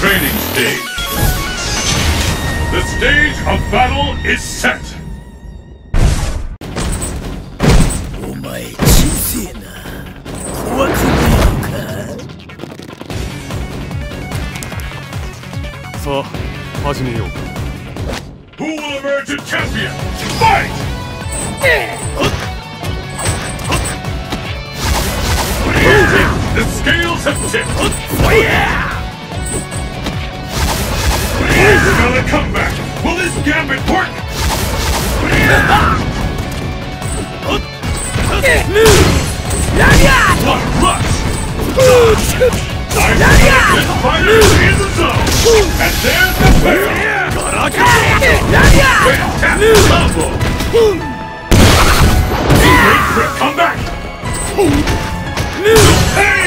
Training stage. The stage of battle is set. Who will emerge a champion? Fight! The scales have tipped! He's gonna come back. Will this gambit work? What a rush! I'm this fighter in the zone. And there's the pair. Fantastic combo. He waits for a comeback. Hey!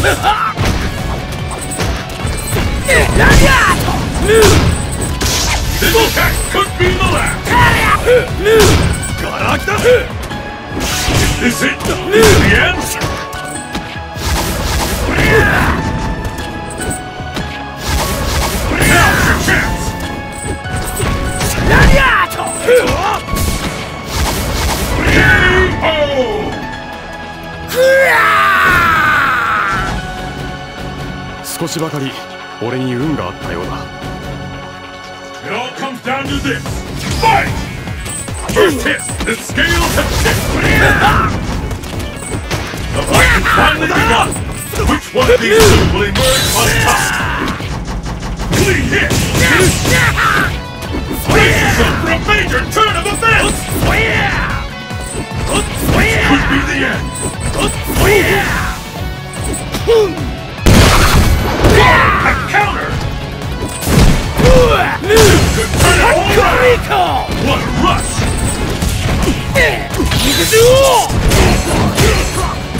This attack could be the last! Is it the end? 少しばかり俺に運があったようだ Boom!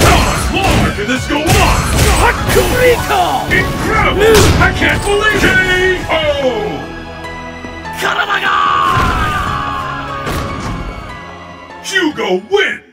How much longer can this go on? Incredible! I can't believe it! KO! Hugo wins!